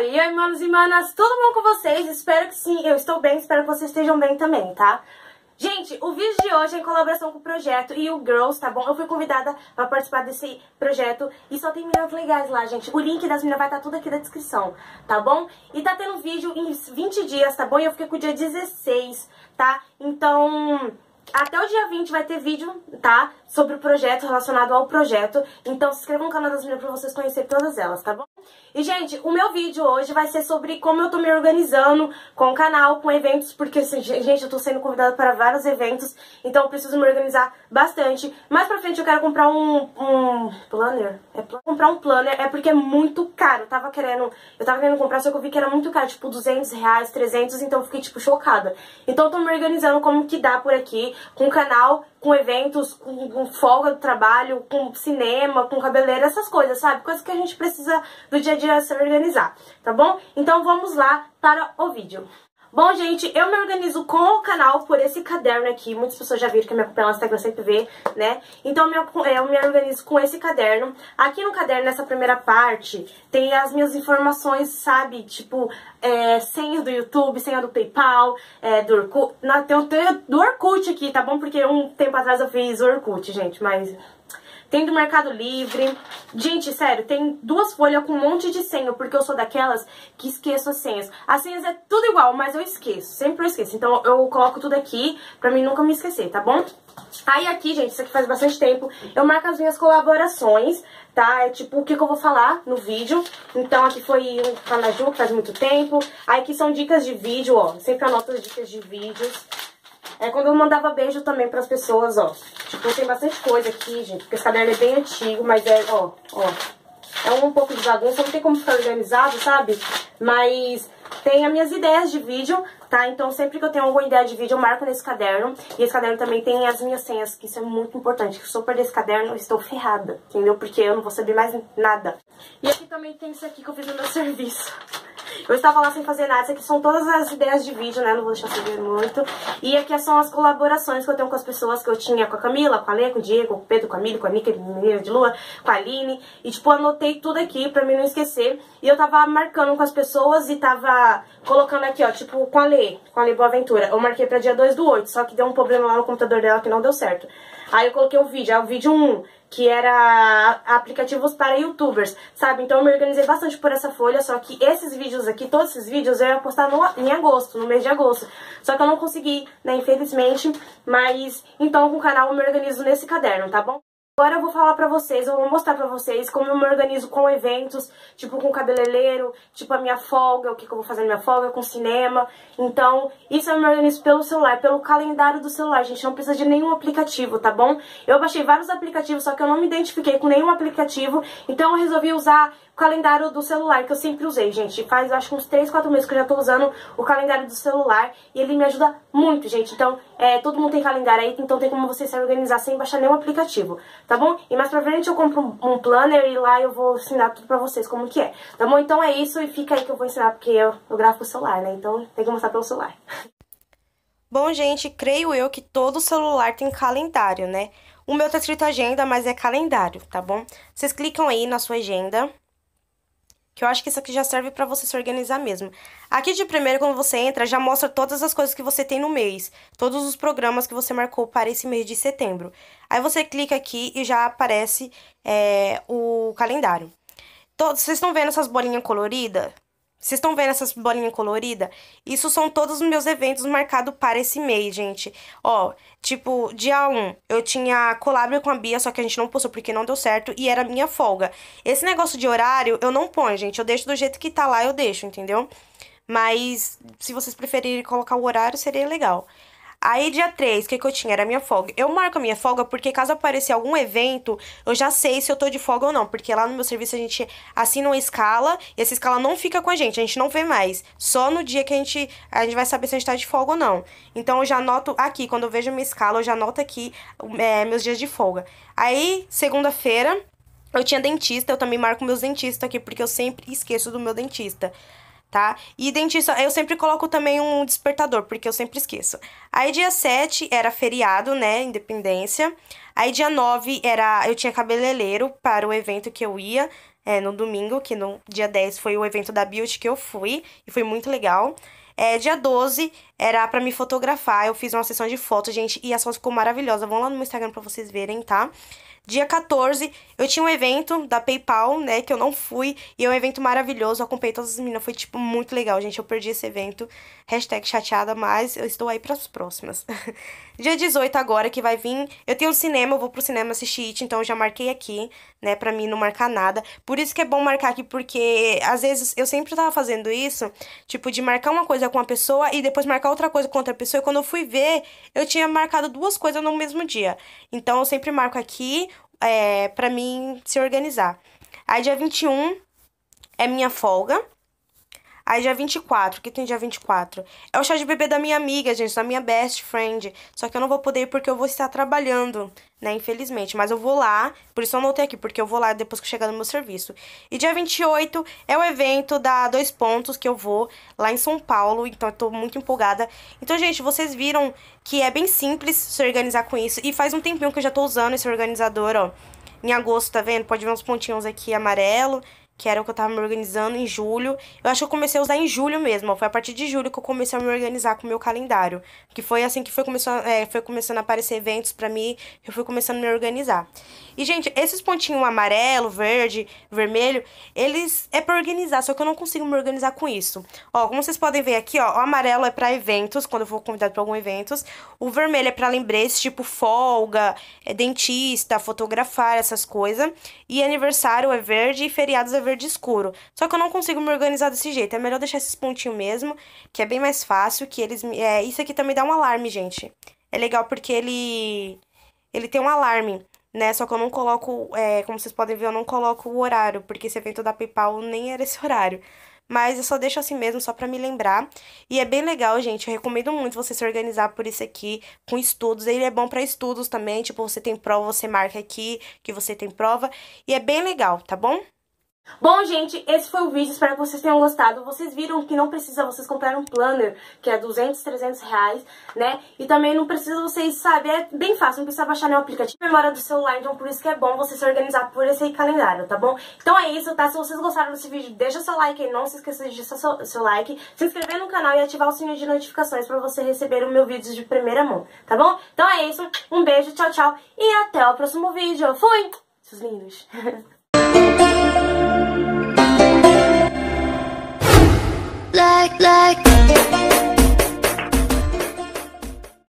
E aí, manos e manas, tudo bom com vocês? Espero que sim, eu estou bem, espero que vocês estejam bem também, tá? Gente, o vídeo de hoje é em colaboração com o projeto e o Girls, tá bom? Eu fui convidada pra participar desse projeto e só tem meninas legais lá, gente. O link das meninas vai estar tá tudo aqui na descrição, tá bom? E tá tendo vídeo em 20 dias, tá bom? E eu fiquei com o dia 16, tá? Então, até o dia 20 vai ter vídeo, tá? Sobre o projeto, relacionado ao projeto. Então se inscreva no canal das meninas pra vocês conhecerem todas elas, tá bom? E, gente, o meu vídeo hoje vai ser sobre como eu tô me organizando com o canal, com eventos, porque, assim, gente, eu tô sendo convidada para vários eventos, então eu preciso me organizar bastante. Mais pra frente eu quero comprar um, um planner. É comprar um planner, é porque é muito caro. Eu tava querendo, eu tava querendo comprar, só que eu vi que era muito caro, tipo 200 reais, 300, então eu fiquei, tipo, chocada. Então eu tô me organizando como que dá por aqui, com canal, com eventos, com, com, folga do trabalho, com cinema, com cabeleira, essas coisas, sabe? Coisas que a gente precisa do dia a dia se organizar, tá bom? Então vamos lá para o vídeo. Bom, gente, eu me organizo com o canal por esse caderno aqui. Muitas pessoas já viram que me acompanham no Instagram sempre vê, né? Então eu me organizo com esse caderno. Aqui no caderno, nessa primeira parte, tem as minhas informações, sabe? Tipo, é, senha do YouTube, senha do PayPal, é, do Orkut. Não, tem o do Orkut aqui, tá bom? Porque um tempo atrás eu fiz Orkut, gente, mas tem do Mercado Livre. Gente, sério, tem duas folhas com um monte de senha, porque eu sou daquelas que esqueço as senhas. As senhas é tudo igual, mas eu esqueço, sempre eu esqueço. Então eu coloco tudo aqui pra mim nunca me esquecer, tá bom? Aí aqui, gente, isso aqui faz bastante tempo, eu marco as minhas colaborações, tá? É tipo o que, que eu vou falar no vídeo. Então aqui foi um Canaju, que faz muito tempo. Aí aqui são dicas de vídeo, ó. Sempre anoto as dicas de vídeos. É quando eu mandava beijo também pras pessoas, ó. Tipo, tem bastante coisa aqui, gente, porque esse caderno é bem antigo, mas é, ó, ó. É um pouco de bagunça, não tem como ficar organizado, sabe? Mas tem as minhas ideias de vídeo, tá? Então sempre que eu tenho alguma ideia de vídeo, eu marco nesse caderno. E esse caderno também tem as minhas senhas, que isso é muito importante. Se eu perder esse caderno, eu estou ferrada, entendeu? Porque eu não vou saber mais nada. E aqui também tem isso aqui que eu fiz no meu serviço. Eu estava lá sem fazer nada. Isso aqui são todas as ideias de vídeo, né? Não vou deixar subir muito. E aqui são as colaborações que eu tenho com as pessoas que eu tinha com a Camila, com a Lê, com o Diego, com o Pedro, com a Mili, com a Nika, menina de lua, com a Aline. E, tipo, anotei tudo aqui pra mim não esquecer. E eu tava marcando com as pessoas e tava colocando aqui, ó, tipo, com a Lê, com a Lê Boaventura. Eu marquei pra dia 2 do 8, só que deu um problema lá no computador dela que não deu certo. Aí eu coloquei o vídeo, é o vídeo 1 que era aplicativos para youtubers, sabe? Então eu me organizei bastante por essa folha, só que esses vídeos aqui, todos esses vídeos eu ia postar no, em agosto, no mês de agosto. Só que eu não consegui, né, infelizmente, mas então com o canal eu me organizo nesse caderno, tá bom? Agora eu vou falar pra vocês, eu vou mostrar pra vocês como eu me organizo com eventos, tipo com cabeleireiro, tipo a minha folga, o que, que eu vou fazer na minha folga, com cinema. Então, isso eu me organizo pelo celular, pelo calendário do celular, gente, não precisa de nenhum aplicativo, tá bom? Eu baixei vários aplicativos, só que eu não me identifiquei com nenhum aplicativo, então eu resolvi usar calendário do celular, que eu sempre usei, gente. Faz, acho que uns 3, 4 meses que eu já tô usando o calendário do celular. E ele me ajuda muito, gente. Então, é, todo mundo tem calendário aí, então tem como você se organizar sem baixar nenhum aplicativo, tá bom? E mais pra frente eu compro um, um planner e lá eu vou ensinar tudo pra vocês como que é, tá bom? Então é isso e fica aí que eu vou ensinar, porque eu, eu gravo pro celular, né? Então tem que mostrar pelo celular. Bom, gente, creio eu que todo celular tem calendário, né? O meu tá escrito agenda, mas é calendário, tá bom? Vocês clicam aí na sua agenda que eu acho que isso aqui já serve para você se organizar mesmo. Aqui de primeiro, quando você entra, já mostra todas as coisas que você tem no mês, todos os programas que você marcou para esse mês de setembro. Aí você clica aqui e já aparece é, o calendário. Vocês estão vendo essas bolinhas coloridas? Vocês estão vendo essas bolinhas coloridas? Isso são todos os meus eventos marcados para esse mês, gente. Ó, tipo, dia 1, eu tinha collab com a Bia, só que a gente não postou porque não deu certo e era minha folga. Esse negócio de horário, eu não ponho, gente. Eu deixo do jeito que tá lá, eu deixo, entendeu? Mas se vocês preferirem colocar o horário, seria legal. Aí, dia 3, o que, que eu tinha? Era minha folga. Eu marco a minha folga porque caso aparecer algum evento, eu já sei se eu tô de folga ou não. Porque lá no meu serviço a gente assina uma escala e essa escala não fica com a gente, a gente não vê mais. Só no dia que a gente, a gente vai saber se a gente tá de folga ou não. Então eu já anoto aqui, quando eu vejo minha escala, eu já anoto aqui é, meus dias de folga. Aí, segunda-feira, eu tinha dentista, eu também marco meus dentistas aqui, porque eu sempre esqueço do meu dentista tá? E dentista, eu sempre coloco também um despertador, porque eu sempre esqueço. Aí dia 7 era feriado, né, independência. Aí dia 9 era, eu tinha cabeleireiro para o evento que eu ia. é, no domingo, que no dia 10 foi o evento da Beauty que eu fui, e foi muito legal. É, dia 12 era para me fotografar, eu fiz uma sessão de fotos, gente, e a foto ficou maravilhosa. Vão lá no meu Instagram pra vocês verem, tá? Dia 14, eu tinha um evento da PayPal, né, que eu não fui, e é um evento maravilhoso, eu acompanhei todas as meninas, foi, tipo, muito legal, gente, eu perdi esse evento, hashtag chateada, mas eu estou aí pras próximas. Dia 18 agora, que vai vir, eu tenho um cinema, eu vou pro cinema assistir It, então eu já marquei aqui, né, pra mim não marcar nada, por isso que é bom marcar aqui, porque às vezes eu sempre tava fazendo isso, tipo, de marcar uma coisa com uma pessoa e depois marcar outra coisa com outra pessoa, e quando eu fui ver, eu tinha marcado duas coisas no mesmo dia, então eu sempre marco aqui, é, para mim se organizar. Aí dia 21 é minha folga. Aí dia 24, o que tem dia 24? É o chá de bebê da minha amiga, gente, da minha best friend. Só que eu não vou poder ir porque eu vou estar trabalhando, né, infelizmente. Mas eu vou lá, por isso eu anotei aqui, porque eu vou lá depois que chegar no meu serviço. E dia 28 é o evento da Dois Pontos que eu vou lá em São Paulo, então eu tô muito empolgada. Então, gente, vocês viram que é bem simples se organizar com isso. E faz um tempinho que eu já tô usando esse organizador, ó. Em agosto, tá vendo? Pode ver uns pontinhos aqui amarelo que era o que eu tava me organizando em julho. Eu acho que eu comecei a usar em julho mesmo. Foi a partir de julho que eu comecei a me organizar com o meu calendário. Que foi assim que foi começando, é, foi começando a aparecer eventos para mim, eu fui começando a me organizar. E, gente, esses pontinhos amarelo, verde, vermelho, eles é pra organizar, só que eu não consigo me organizar com isso. Ó, como vocês podem ver aqui, ó, o amarelo é para eventos, quando eu for convidado para algum eventos. O vermelho é para lembretes, tipo folga, é dentista, fotografar, essas coisas. E aniversário é verde e feriados é verde escuro. Só que eu não consigo me organizar desse jeito. É melhor deixar esses pontinhos mesmo, que é bem mais fácil, que eles... É, isso aqui também dá um alarme, gente. É legal porque ele... Ele tem um alarme né? Só que eu não coloco, é, como vocês podem ver, eu não coloco o horário, porque esse evento da PayPal nem era esse horário. Mas eu só deixo assim mesmo, só para me lembrar. E é bem legal, gente. Eu recomendo muito você se organizar por isso aqui, com estudos. Ele é bom para estudos também. Tipo, você tem prova, você marca aqui que você tem prova. E é bem legal, tá bom? Bom, gente, esse foi o vídeo, espero que vocês tenham gostado. Vocês viram que não precisa vocês comprar um planner, que é 200, 300 reais, né? E também não precisa vocês, sabe, é bem fácil, não precisa baixar nenhum aplicativo memória do celular, então por isso que é bom você se organizar por esse calendário, tá bom? Então é isso, tá? Se vocês gostaram desse vídeo, deixa seu like aí, não se esqueça de deixar seu, seu like, se inscrever no canal e ativar o sininho de notificações pra você receber o meu vídeo de primeira mão, tá bom? Então é isso, um beijo, tchau, tchau e até o próximo vídeo. Fui! Seus lindos! like, like